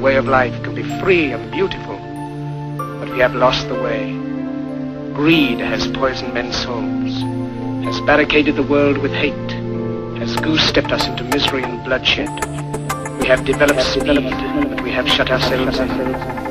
Way of life can be free and beautiful, but we have lost the way. Greed has poisoned men's souls, has barricaded the world with hate, has goose-stepped us into misery and bloodshed. We have developed speed, but we have shut ourselves in.